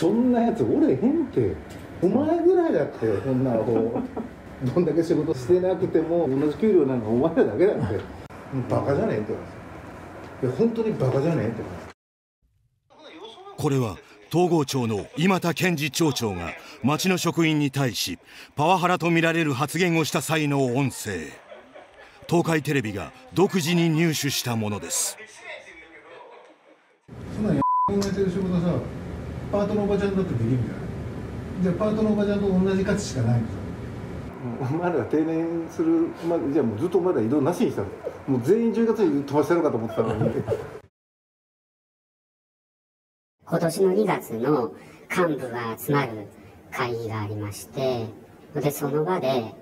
そんなやつおれへんって。お前ぐらいだってこんなこうどんだけ仕事してなくても同じ給料なんかお前らだけだって。バカじゃねえっていや本当にバカじゃねえってこれは東郷町の今田健二町長が町の職員に対しパワハラとみられる発言をした際の音声。東海テレビが独自に入手したものです。そんなやってる仕事さパートのおばちゃんだってできるんじゃない？じゃあパートのおばちゃんと同じ価値しかないんですよお前ら定年するまでじゃあもうずっとお前ら移動なしにしたの。もう全員10月に飛ばしてるのかと思ってたのに。今年の2月の幹部が集まる会議がありましてでその場で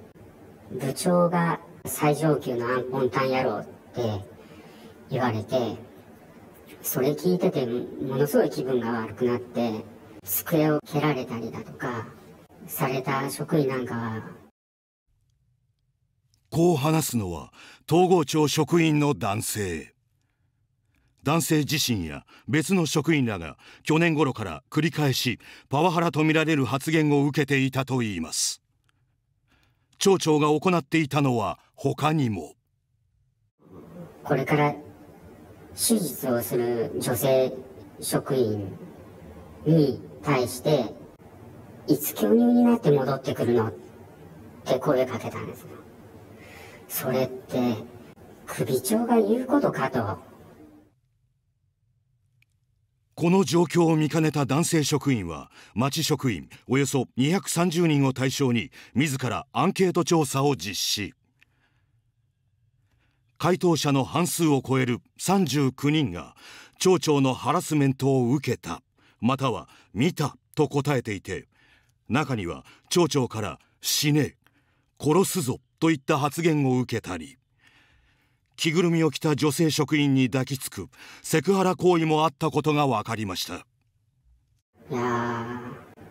部長が最上級のアンポンタン野郎って言われてそれ聞いててものすごい気分が悪くなって机を蹴られたりだとかされた職員なんかは。こう話すのは東郷町職員の男性。男性自身や別の職員らが去年頃から繰り返しパワハラとみられる発言を受けていたといいます。町長が行っていたのは他にも。これから手術をする女性職員に対していつ巨乳になって戻ってくるのって声かけたんですよそれって首長が言うことかと。この状況を見かねた男性職員は町職員およそ230人を対象に自らアンケート調査を実施。回答者の半数を超える39人が町長のハラスメントを受けたまたは見たと答えていて中には町長から死ね殺すぞといった発言を受けたり着ぐるみを着た女性職員に抱きつくセクハラ行為もあったことが分かりました。いや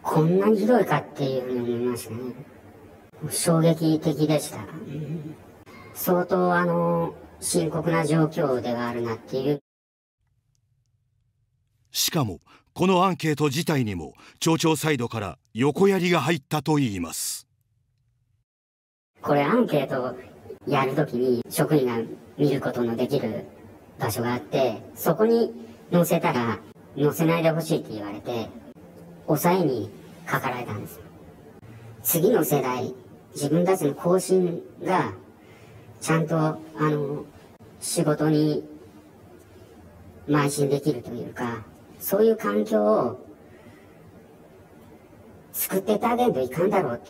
こんなにひどいかっていうふうに思いましたね。衝撃的でした。相当あの深刻な状況ではあるなっていう。しかもこのアンケート自体にも町長サイドから横やりが入ったといいます。これアンケートやるときに職員が見ることのできる場所があってそこに載せたら載せないでほしいって言われて抑えにかかられたんです。次の世代自分たちの後進がちゃんとあの仕事に邁進できるというかそういう環境を作っていただけんといかんだろう。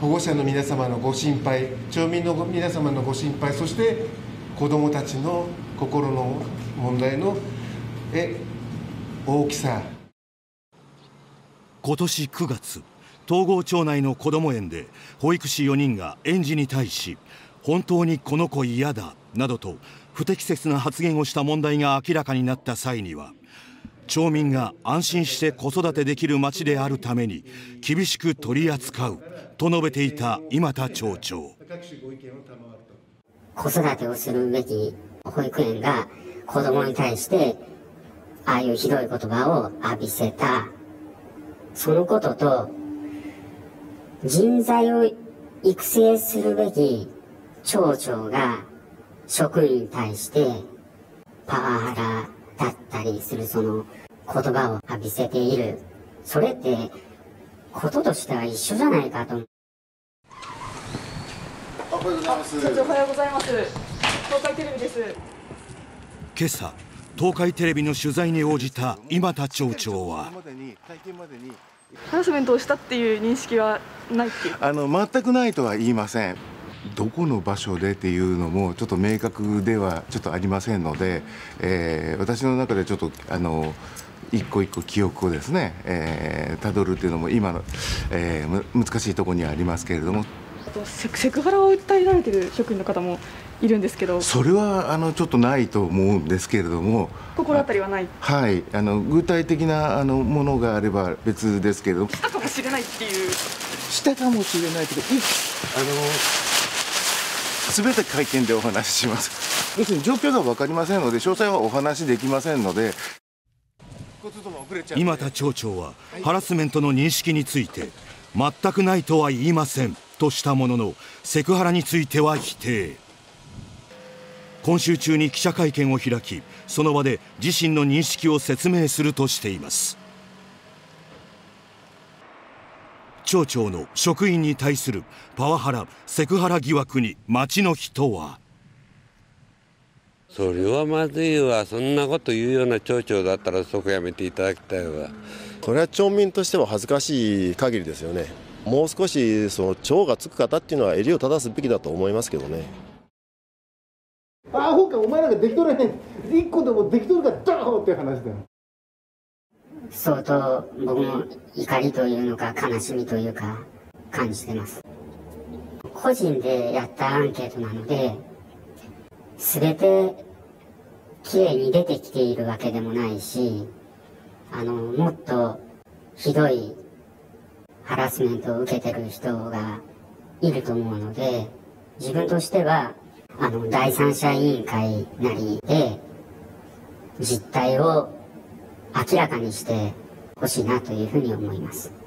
保護者の皆様のご心配町民の皆様のご心配そして子どもたちの心の問題のえ大きさ。今年9月東郷町内のこども園で保育士4人が園児に対し本当にこの子嫌だなどと不適切な発言をした問題が明らかになった際には町民が安心して子育てできる町であるために厳しく取り扱うと述べていた今田町長子育てをするべき保育園が子供に対してああいうひどい言葉を浴びせた。そのことと人材を育成するべき町長が職員に対してパワハラだったりするその言葉を浴びせている。それってこととしては一緒じゃないかと。おはようございます。おはようございます。東海テレビです。今朝東海テレビの取材に応じた今田町長はハラスメントをしたっていう認識はないっていう？あの全くないとは言いません。どこの場所でっていうのもちょっと明確ではちょっとありませんので、えー、私の中でちょっとあの一個一個記憶をですね、えー、たどるっていうのも今の、えー、難しいところにはありますけれども。セセクハラを訴えられてる職員の方もいるんですけど。それはあのちょっとないと思うんですけれども。心当たりはない？はい。あの具体的なあのものがあれば別ですけれども。したかもしれないっていう。したかもしれないけどいあの全て会見でお話しします。要するに状況が分かりませんので詳細はお話しできませんので。今田町長はハラスメントの認識について全くないとは言いませんとしたもののセクハラについては否定。今週中に記者会見を開きその場で自身の認識を説明するとしています。町長の職員に対するパワハラセクハラ疑惑に町の人は。それはまずいわ。そんなこと言うような町長だったらそこやめていただきたいわ。これは町民としては恥ずかしい限りですよねもう少しその町がつく方っていうのは襟を正すべきだと思いますけどね。アホかお前なんかできとれへん。一個でもできとるからドーンって話だよ。相当僕も怒りというのか悲しみというか感じてます。個人でやったアンケートなので全てきれいに出てきているわけでもないしあのもっとひどいハラスメントを受けてる人がいると思うので自分としてはあの第三者委員会なりで実態を明らかにしてほしいなというふうに思います。